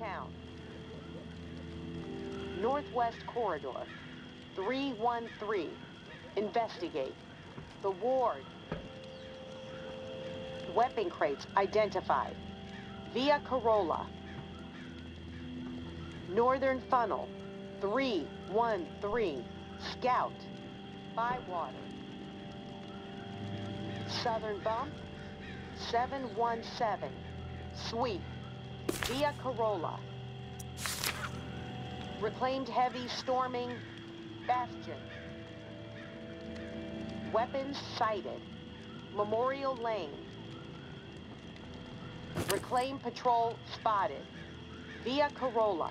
downtown. Northwest Corridor. 313. Investigate. The ward. Weapon crates identified. Via Carolla. Northern Funnel. 313. Scout. Bywater. Southern Bump. 717. Sweep. Via Carolla. Reclaimed heavy storming. Bastion. Weapons sighted. Memorial Lane. Reclaimed patrol spotted. Via Carolla.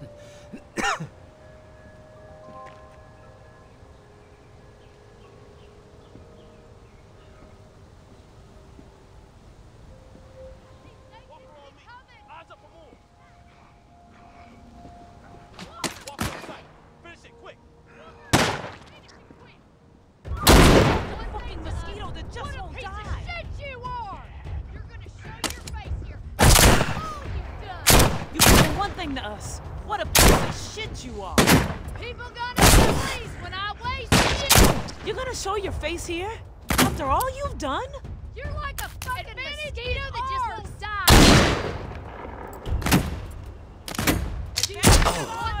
mean to us. What a piece of shit you are! People gonna be when I waste you. You're gonna show your face here? After all you've done? You're like a fucking mosquito that just won't die. Oh.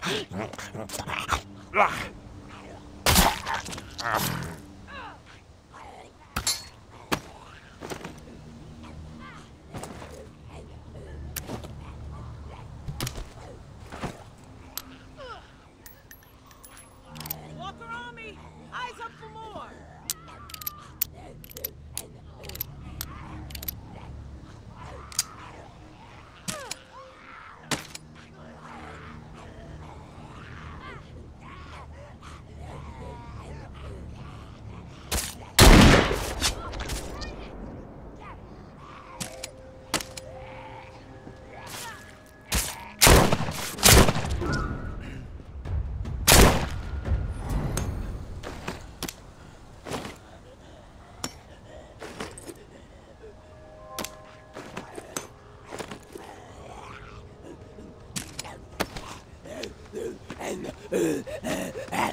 Walker uh, uh, uh,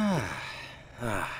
ah. ah.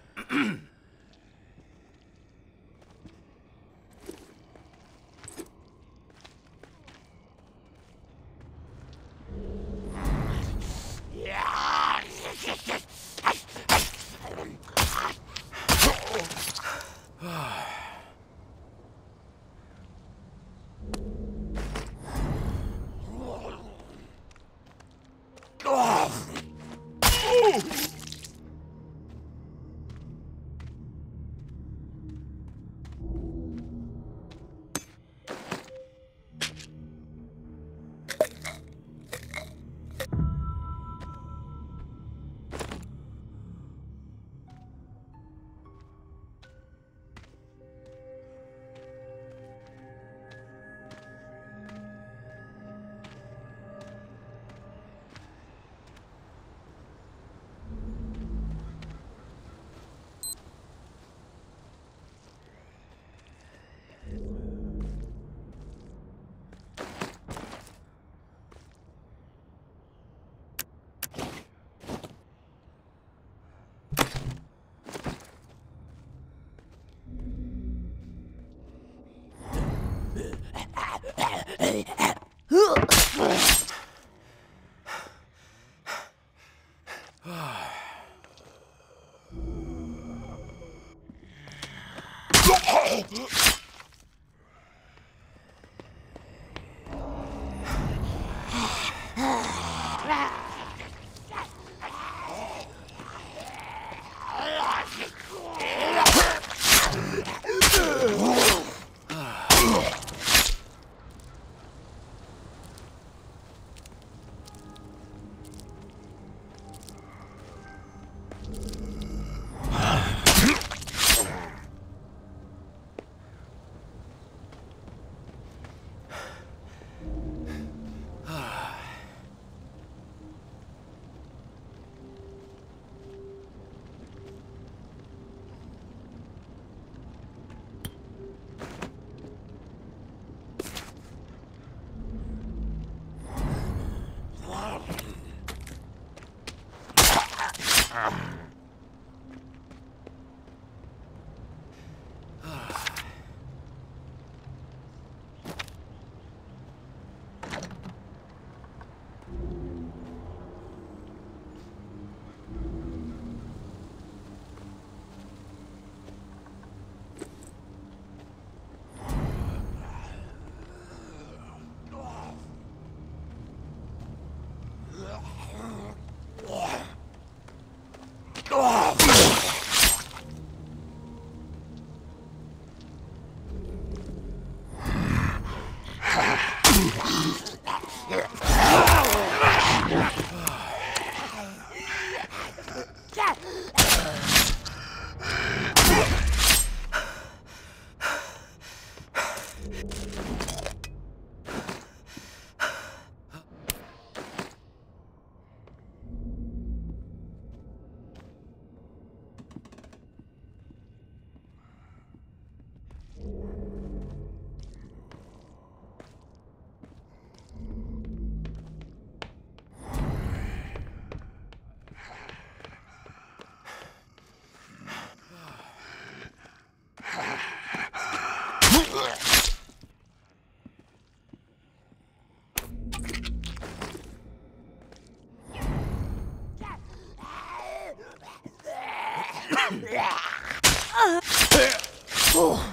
Oh! awful.